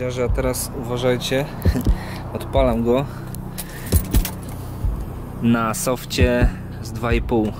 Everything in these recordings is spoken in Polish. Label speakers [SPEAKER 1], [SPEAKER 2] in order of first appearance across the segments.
[SPEAKER 1] dredziarze, a teraz uważajcie, odpalam go. Na sofcie z 2,5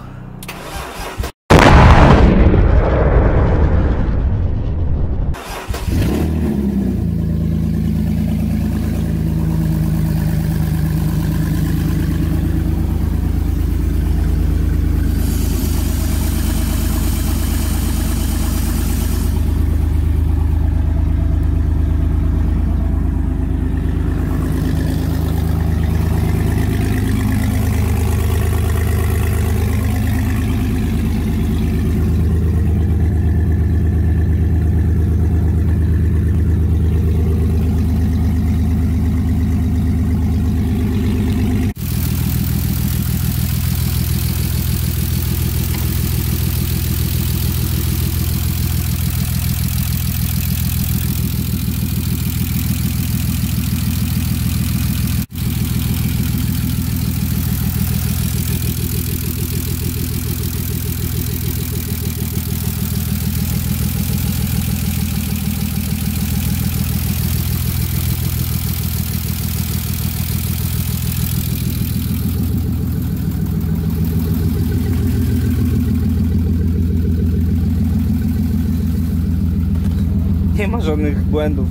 [SPEAKER 1] żadnych błędów.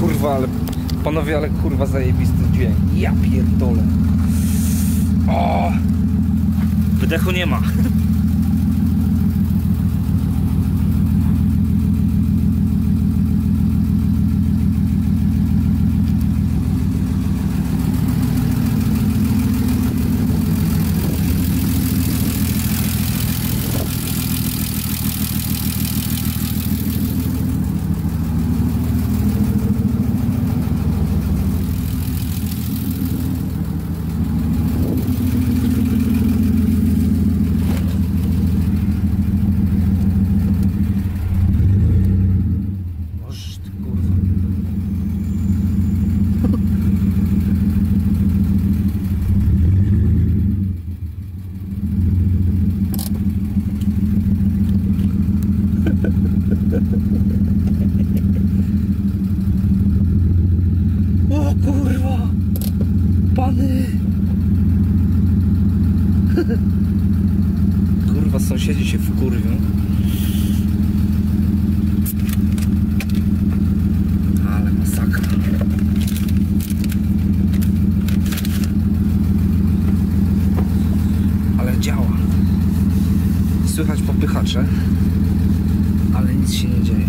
[SPEAKER 1] Kurwa, ale panowie, ale kurwa zajebisty dźwięk. Ja pierdolę. O! Wydechu nie ma. Boże, ty kurwa. O kurwa! Pany! Kurwa, sąsiedzi się wkurwią. Ale masakra. Ale działa. Słychać popychacze, ale nic się nie dzieje.